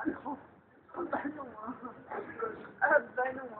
Ano? Ang tanong ah. Ang tanong. Ah.